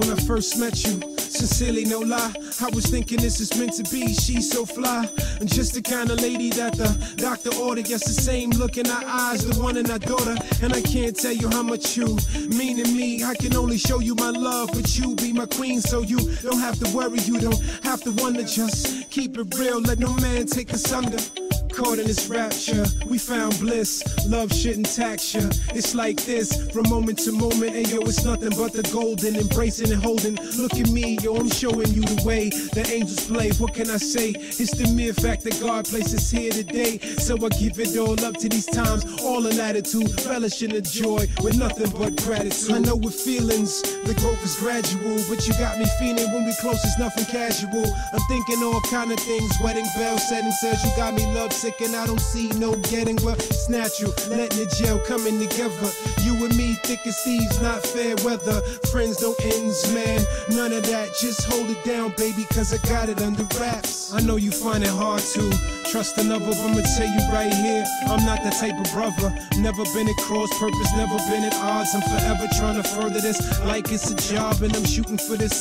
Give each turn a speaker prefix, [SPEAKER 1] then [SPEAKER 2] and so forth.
[SPEAKER 1] when I first met you. Sincerely, no lie. I was thinking this is meant to be. She's so fly. And just the kind of lady that the doctor ordered. Yes, the same look in her eyes, the one in her daughter. And I can't tell you how much you mean to me. I can only show you my love, but you be my queen. So you don't have to worry, you don't have to wonder. Just keep it real, let no man take us under. Caught in this rapture, we found bliss. Love shouldn't tax ya. It's like this from moment to moment, and yo, it's nothing but the golden, embracing and holding. Look at me, yo, I'm showing you the way the angels play. What can I say? It's the mere fact that God placed us here today. So I give it all up to these times, all in attitude, relish in the joy with nothing but gratitude. I know with feelings, the growth is gradual, but you got me feeling when we close, it's nothing casual. I'm thinking all kind of things, wedding bells, setting says you got me love sick and I don't see no getting well. It's natural, letting the gel coming together. You and me, thick as thieves, not fair weather. Friends, no ends, man. None of that. Just hold it down, baby, cause I got it under wraps. I know you find it hard to trust another, but I'ma tell you right here, I'm not that type of brother. Never been at cross purpose, never been at odds. I'm forever trying to further this like it's a job, and I'm shooting for this.